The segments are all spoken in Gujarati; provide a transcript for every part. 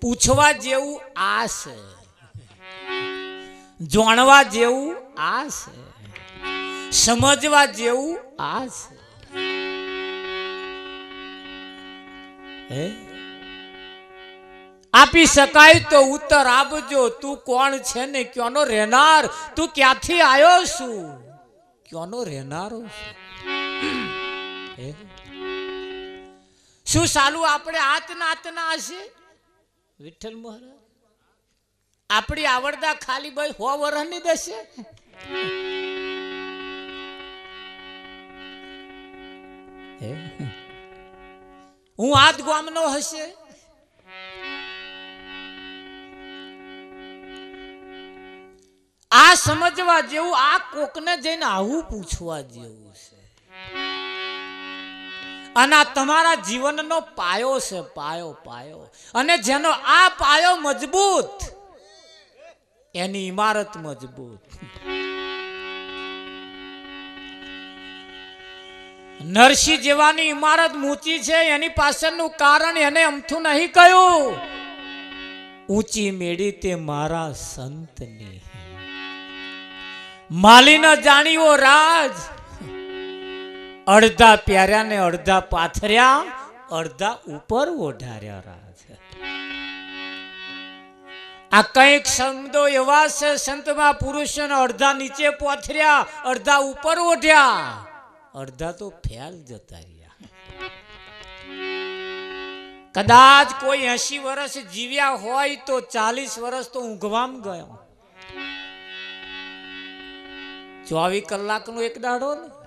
પૂછવા જેવું આ છે જાણવા જેવું આ છે સમજવા જેવું આ છે આપી શકાય તો ઉત્તર આપજો. તું કોણ છે ને ક્યાંનો રહેનાર? તું ક્યાંથી આવ્યો છું? ક્યાંનો રહેનારો શું સાલું આપણે આત નાતના હશે? વિઠ્ઠલ મહારાજ? આપણી આવડતા ખાલી ભાઈ હો વરહની દશે. હે? આજ ગામનો હશે? આ સમજવા જેવું આ કોકને જઈને આવું પૂછવા જેવું છે. અને આ તમારા જીવનનો પાયો છે, પાયો પાયો. અને જેનો આ પાયો મજબૂત, એની ઇમારત મજબૂત. નરસિંહ જેવાની ઇમારત ઊંચી છે, એની પાછળનું કારણ એને અમથું નહીં કહ્યું. ઊંચી મેળી તે મારા સંતની. માલી ન જાણ્યો રાજ અડધા પ્યાર્યા ને અડધા પાથર્યા, અડધા ઉપર ઓઢાર્યા રાજ. આ કંઈક શબ્દો એવા છે, સંતમાં પુરુષોને અડધા નીચે પોથર્યા, અડધા ઉપર ઓઢ્યા, અડધા તો ફેલ જતા રહ્યા. કદાચ કોઈ એસી વર્ષ જીવ્યા હોય તો ચાલીસ વર્ષ તો ઊંઘવામ ગયો. ચોવીસ કલાકનો એક દાડો ને?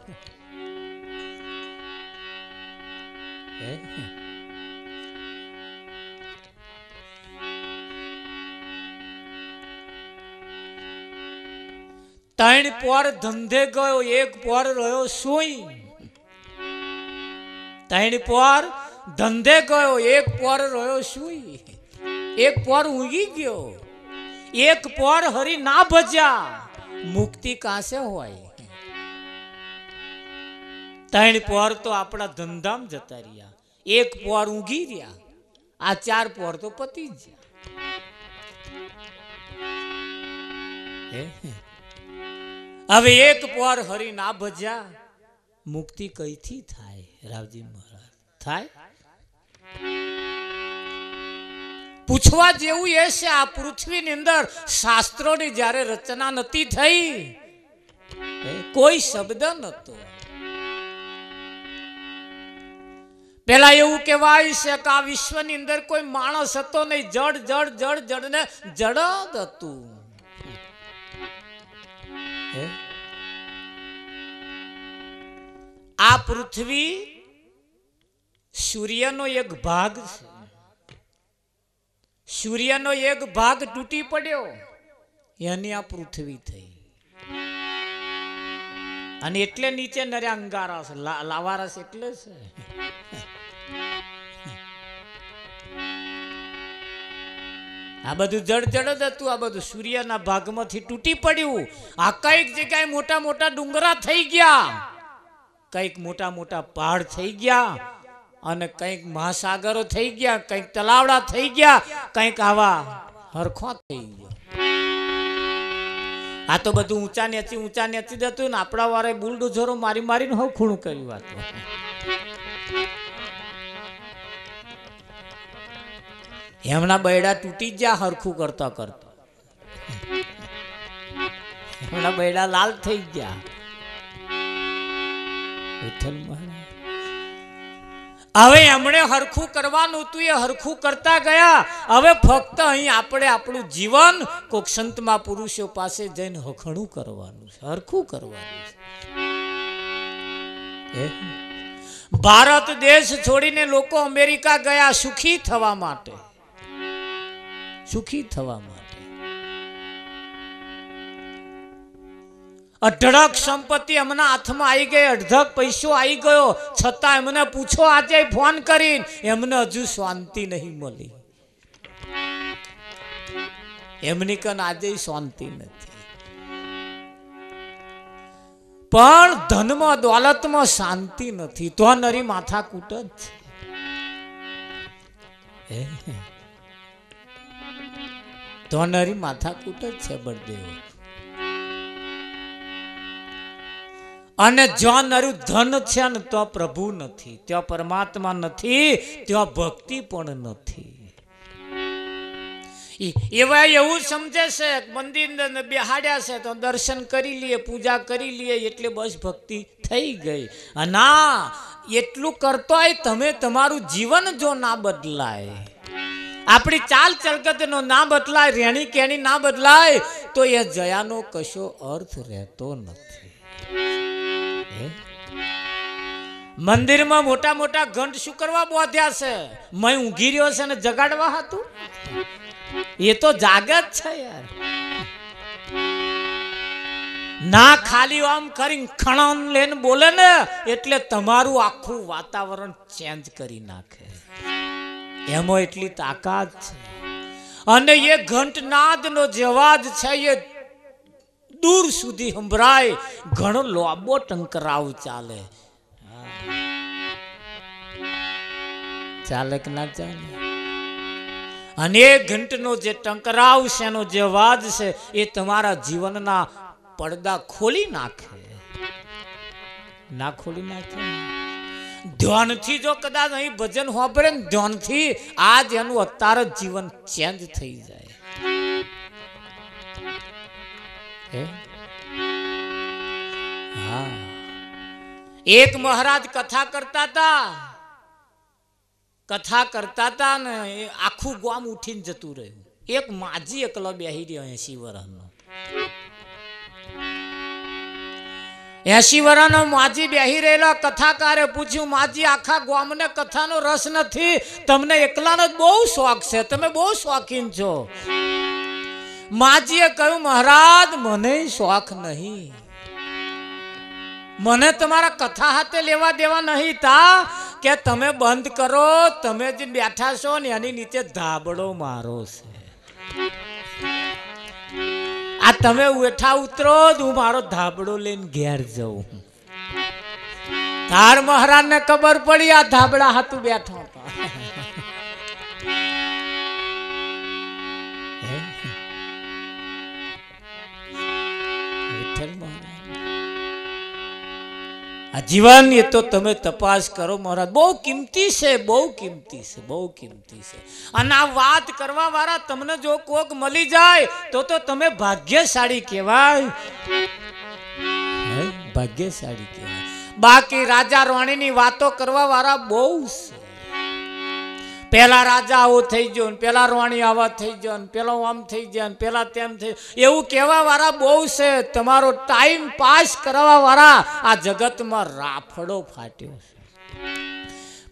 ત્રણ પોર ધંધે ગયો, એક પોર રહ્યો સુઈ. ત્રણ પોર ધંધે ગયો, એક પોર રહ્યો સુઈ. એક પોર ઊંઘી ગયો, એક પોર હરી ના ભજ્યા. મુક્તિ કાંસે હોય? ત્રણ પોર તો આપણા ધંધામ જતા રહ્યા. એક પોર ઊંઘી રહ્યા. આ ચાર પોર તો પતી જ હવે એક પોર હરી ના ભજ્યા. મુક્તિ કઈથી થાય, રાવજી મહારાજ? થાય? પૂછવા જેવું એ છે, આ પૃથ્વીની અંદર શાસ્ત્રોની જ્યારે રચના નથી થઈ કોઈ શબ્દ નતો પેલા એવું કહેવાય છે કે આ વિશ્વની અંદર કોઈ માણસ હતો નહીં. જડ જડ જડ જડ ને જડ જ હતું. આ પૃથ્વી સૂર્યનો એક ભાગ છે. સૂર્યનો એક ભાગ તૂટી પડ્યો. એની આ પૃથ્વી થઈ. અને એટલે નીચે નરે અંગારસ લા- લાવારસ એટલે છે. આ બધું જડ જડ જ હતું, આ બધું સૂર્યના ભાગમાંથી તૂટી પડ્યું. આ કંઈક જગ્યાએ મોટા મોટા ડુંગરા થઈ ગયા. કંઈક મોટા મોટા પહાડ થઈ ગયા અને કંઈક મહાસાગરો થઈ ગયા, કંઈક તલાવડા થઈ ગયા, કંઈક આવા હરખો થઈ ગયો. આ તો બધું ઊંચા નેચી ઊંચા નેચી જતું ને, આપણા વારે બુલડોઝરો મારી મારીને હવે ખૂણું કર્યું આ એમના બૈડા તૂટી જ હરખું કરતા કરતા. એમના બૈડા લાલ થઈ ગયા વિઠ્ઠલ હવે એમણે હરખું કરવાનું હતું એ હરખું કરતા ગયા. હવે ફક્ત અહીં આપણે આપણું જીવન કોક સંતમાં પુરુષો પાસે જઈને હખણું કરવાનું છે, હરખું કરવાનું છે. ભારત દેશ છોડીને લોકો અમેરિકા ગયા સુખી થવા માટે. સુખી થવા માટે. અઢળક સંપત્તિ એમના હાથમાં આવી ગઈ, અઢળક પૈસો આવી ગયો. છતાં એમને પૂછો, આજે ફોન કરીને. એમને હજુ શાંતિ નહીં મળી. એમની કન આજે શાંતિ નથી. પણ ધનમાં, દોલતમાં શાંતિ નથી. તો નરી માથા કૂટ જ છે? ધોનરી માથાકૂટ જ છે બળદેવ. અને જ્યાં નરું ધન છે ને તો પ્રભુ નથી, ત્યાં પરમાત્મા નથી, ત્યાં ભક્તિ પણ નથી. એવા એવું સમજે છે મંદિર બેહાડ્યા છે, તો દર્શન કરી લઈએ, પૂજા કરી લઈએ, એટલે બસ ભક્તિ થઈ ગઈ. ના એટલું કરતો તમે તમારું જીવન જો ના બદલાય. આપણી ચાલ ચલકતનો ના બદલાય, રેણી કેણી ના બદલાય, તો એ જયાનો કશો અર્થ રહેતો નથી. મંદિરમાં મોટા મોટા ઘંટ શું કરવા બોધ્યા છે. મેં ઊંઘી રહ્યો છે ને જગાડવા હતું એ તો જાગત છે યાર. ના ખાલી આમ કરીને ખણન લઈને બોલે ને, એટલે તમારું આખું વાતાવરણ ચેન્જ કરી નાખે. એમાં એટલી તાકાત છે. અને એ ઘંટનાદનો જે અવાજ છે, એ દૂર સુધી સંભળાય. ઘણો લોબો ટંકરાવ ચાલે. ચાલે કે ના ચાલે? અને એ ઘંટનો જે ટંકરાવ છે, એનો જે અવાજ છે, એ તમારા જીવનના પડદા ખોલી નાખે. ના ખોલી નાખે? ધ્યાનથી જો કદાચ અહીં ભજન હોભરે ને ધ્યાનથી, આજ એનું અત્યારે જીવન ચેન્જ થઈ જાય. એક મહારાજ કથા કરતા હતા. કથા કરતા હતા ને આખું ગામ ઉઠીને જતું રહ્યું. એક માજી એકલો બેહી રહ્યો એસી વર્ષનો. એસી વર્ષનો માજી બેહી રહેલા કથાકારે પૂછ્યું, માજી, આખા ગામને કથાનો રસ નથી? તમને એકલાનો જ બહુ શોખ છે. તમે બહુ શોખીન છો. માજીએ કહ્યું, મહારાજ, મને શોખ નહીં. મને તમારા કથા હાથે લેવા દેવા નહીં તા. કે તમે બંધ કરો, તમે જે બેઠા છો ને એની નીચે ધાબડો મારો છે. આ તમે ઉઠા ઉતરો જ, હું મારો ધાબડો લઈને ઘેર જઉં. તાર મહારાજ ને ખબર પડી, આ ધાબડા હાથું બેઠો હતો. આ જીવન એ તો તમે તપાસ કરો મહારાજ, બહુ કિંમતી છે, બહુ કિંમતી છે, બહુ કિંમતી છે. અને આ વાત કરવા વાળા તમને જો કોક મળી જાય, તો તો તમે ભાગ્યશાળી કહેવાય. ભાગ્યશાળી કહેવાય. બાકી રાજા રાણીની વાતો કરવા વાળા બહુ છે. પેલા રાજા આવો થઈ ગયો ને પેલા રોણી આવા થઈ ગયો ને પેલો આમ થઈ ગયા ને પેલા તેમ થઈ એવું કહેવા વાળા બહુ છે. તમારો ટાઈમ પાસ કરવા વાળા આ જગતમાં રાફડો ફાટ્યો છે.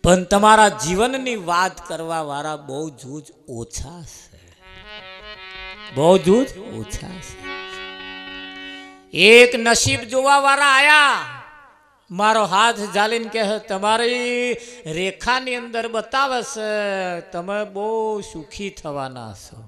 પણ તમારા જીવનની વાત કરવા વાળા બહુ જૂજ ઓછા છે. બહુ જૂજ ઓછા છે. એક નસીબ જોવા વાળા આયા. મારો હાથ જાલીને કહે, તમારી રેખાની અંદર બતાવે છે તમે બહુ સુખી થવાના છો.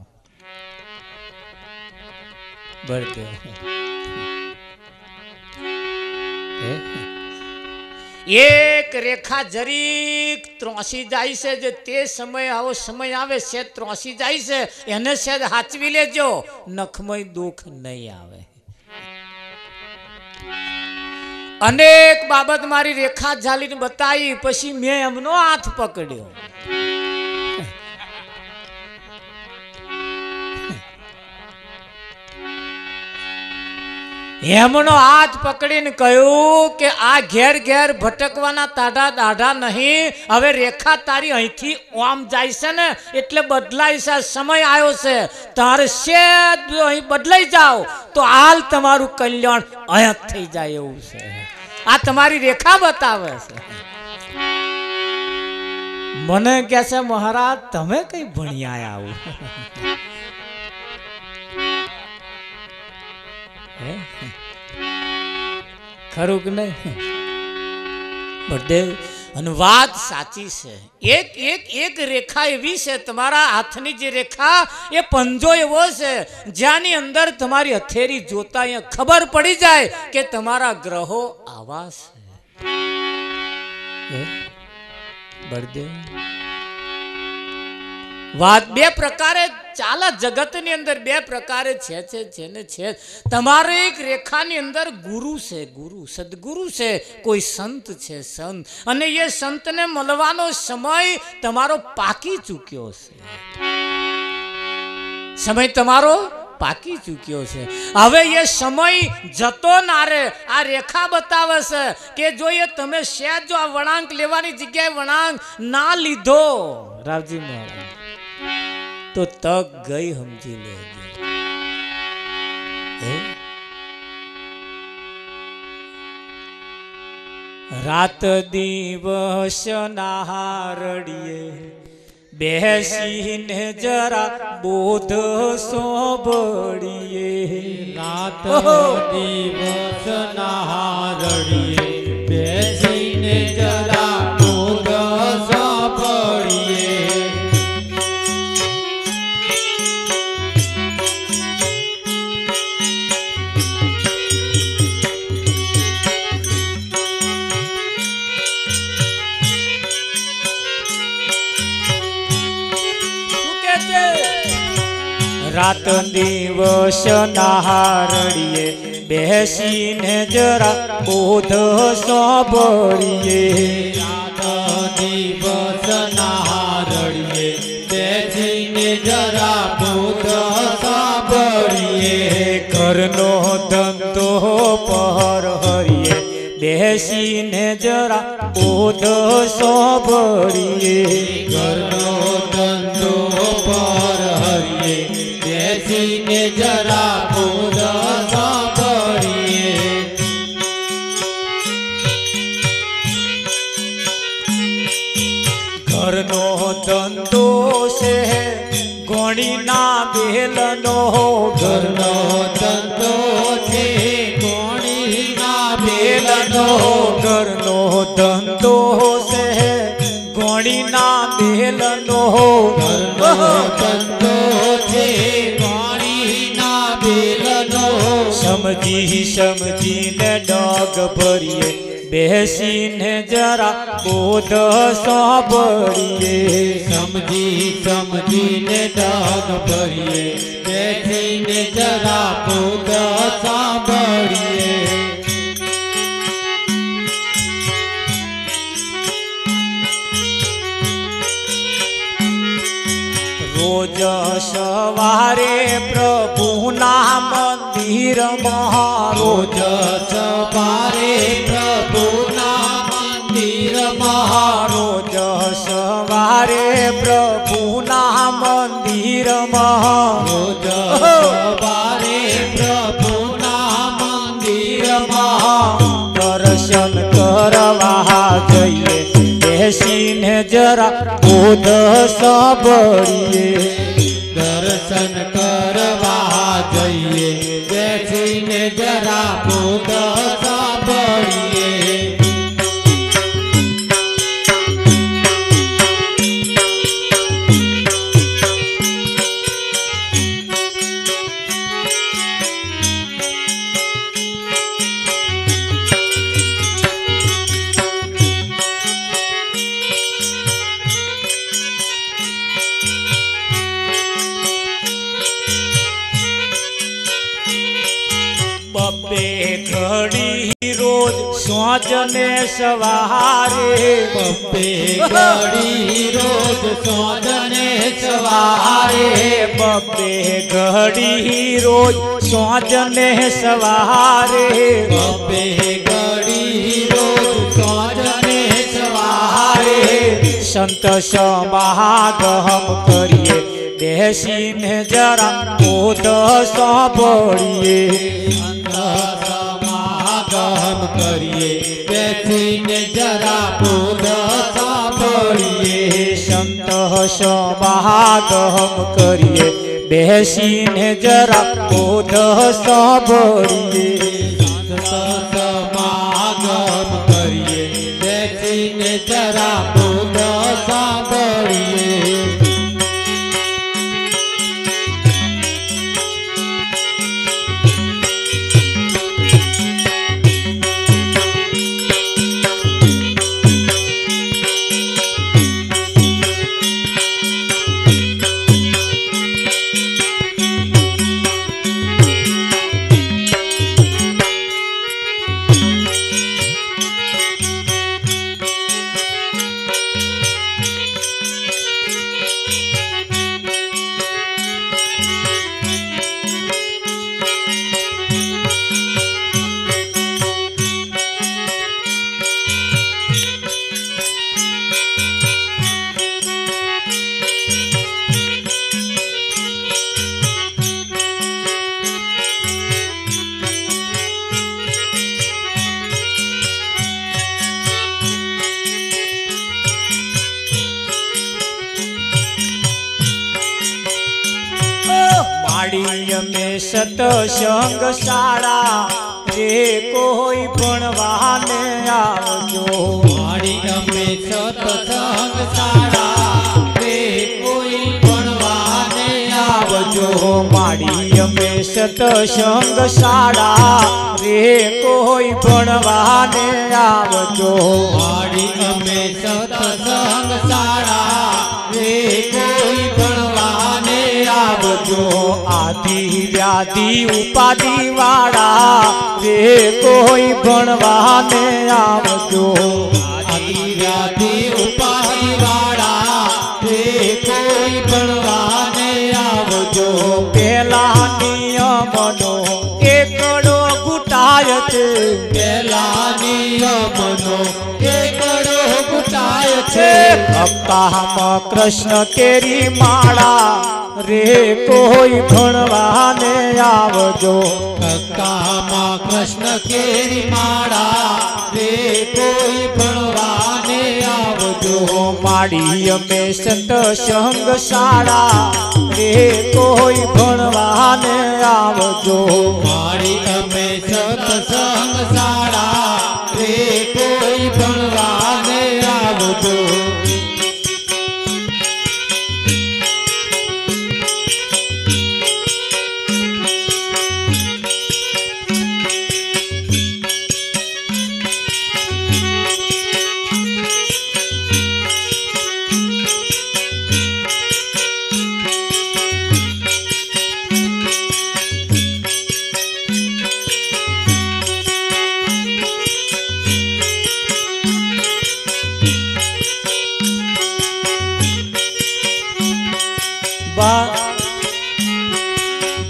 એક રેખા જરીક ત્રોસી જાય છે, જે તે સમય આવો સમય આવે છે, ત્રોસી જાય છે, એને સેજ હાચવી લેજો, નખમય દુઃખ નહીં આવે. અનેક બાબત મારી રેખા ઝાલીને બતાવી, પછી મેં એમનો હાથ પકડ્યો. એમનો હાથ પકડીને કહ્યું કે આ ઘેર ઘેર ભટકવાના તાઢા દાઢા નહીં, હવે રેખા તારી અહીંથી ઓમ જાય છે ને, એટલે બદલાય છે, સમય આવ્યો છે. તારે છે અહીં બદલાઈ જાઓ, તો હાલ તમારું કલ્યાણ અહીંયા થઈ જાય એવું છે. આ તમારી રેખા બતાવે છે. મને કહે છે, મહારાજ, તમે કઈ ભણ્યા આવું. ખરું કે નહીં? બળદેવ અને વાત સાચી છે. એક એક એક રેખા એવી છે, તમારા હાથની જે રેખા, એ પંજો એવો છે, જ્યાંની અંદર તમારી હથેરી જોતા અહીંયા ખબર પડી જાય કે તમારા ગ્રહો આવા છે. વાત બે પ્રકારે ચાલે જગતની અંદર બે પ્રકારે છે છે છે ને છે. તમારે એક રેખાની અંદર ગુરુ છે, ગુરુ, સદગુરુ છે, કોઈ સંત છે, સંત. અને એ સંતને મળવાનો સમય તમારો પાકી ચૂક્યો છે. સમય તમારો પાકી ચૂક્યો છે. હવે એ સમય જતો ના રે આ રેખા બતાવે છે કે જો એ તમે શેજ જો આ વળાંક લેવાની જગ્યાએ વળાંક ના લીધો. રાવજી મહારાજ. તો તક ગઈ સમજી લેજો હે? રાત દિવસ નારડીએ બેસીને જરા બોધ સોબડીએ રાત ઓહો! દિવસ નહારડીએ બેસીને જરા રાત દિવસ નારડીએ બેસીને જરા બોધ સોબડીએ રાત દિવસ નહારડીએ બેસીને જરા બોધ સાંભળીએ ઘરનો ધંધો પર હરીએ બેસીને જરા બોધ સોબડીએ ઘરનો બેસીને જરા સમજી સમજીને ડગ ભરીએ બેસીને જરા બોધ સાંભળીએ સમજી સમજીને ડાગ ભરીએ બેસીને જરા બોધ સાંભળીએ રોજ સવારે પ્રભુના મંદિરમાં મહારો રોજ સવારે પ્રભુના મંદિરમાં રોજ સવારે પ્રભુના મંદિરમાં રોજ સવારે પ્રભુના મંદિરમાં દર્શન કરવા જઈએ, બેસીને જરા બોધ સાંભળીએ દર્શન જઈએ બેસીને જરા બોધ ઘડી રોજ સોજને સવારે બબ્બે ઘડી રોજ સોજને સવારે બબ્બે ઘડી રોજ સોજને સવારે બબ્બે ઘડી રોજ સોજને સવારે સંત સમાગમ કરીએ બેસીને જરા બોધ સાંભળીએ સમાગમ કરીએ બેસીને જરા બોધ સાંભળીએ સંત સમાગમ કરીએ બેસીને જરા બોધ સાંભળીએ માડી અમે સતસંગ શાળા રે કોઈ ભણવાને આવજો. મારી અમે સત્સંગ શાળા રે કોઈ ભણવાને આવજો. આવજો માડી અમે સતસંગ સાડા રે કોઈ ભણવાને આવજો. મારી અમે સત્સંગ શાળા રે કોઈ આવજો આદિ વ્યાધિ ઉપાધિ વાળા રે કોઈ ભણવાને આવજો. આદિ વ્યાધિ ભક્તામાં કૃષ્ણ કેરી માળા. રે કોઈ ભણવાને આવજો. કક્કામાં કૃષ્ણ કેરી માળા. રે કોઈ ભણવાને આવજો. માડી અમે સતસંગ શાળા રે કોઈ ભણવાને આવજો.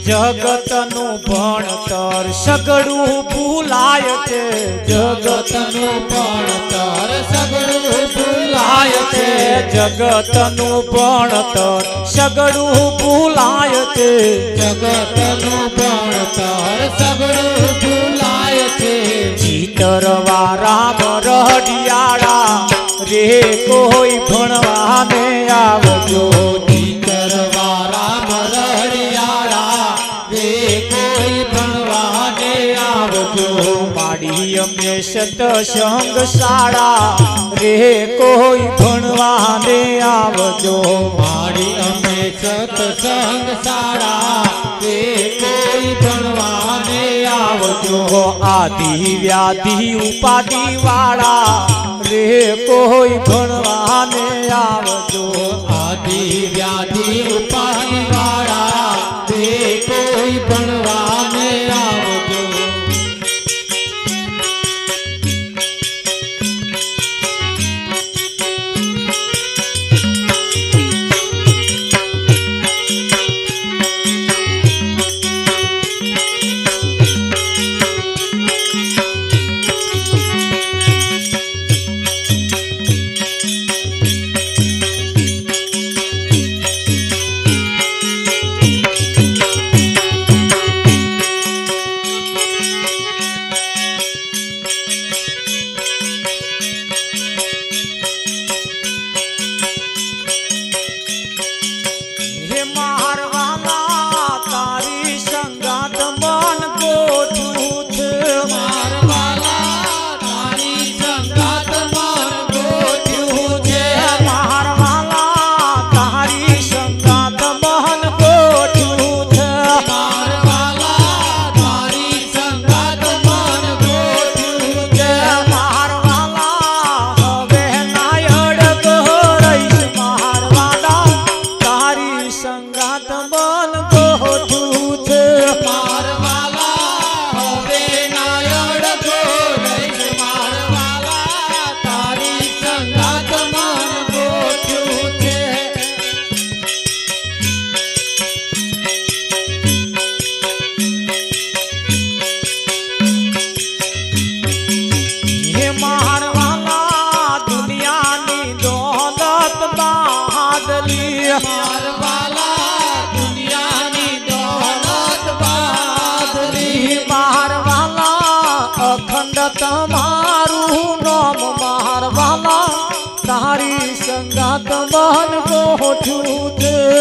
જગતનું ભણતર સગડું ભૂલાય છે. જગત જગતનું ભણતર સગળું ભૂલાય છે. જગતનું ભણતર સગડું ભૂલાય છે. જગતનું ભણતર સગડું ભૂલાય છે. ચિતરવા રામ રડિયાળા રે કોઈ ભણવાને આવજો. માડી અમે સતસંગ શાળા રે કોઈ ભણવાને આવજો. મારી અમે સતસંગ શાળા રે કોઈ ભણવાને આવજો. આદિ વ્યાધિ ઉપાધિ વાળા. રે કોઈ ભણવાને આવજો. આદિ વ્યાધિ ઉપાધિ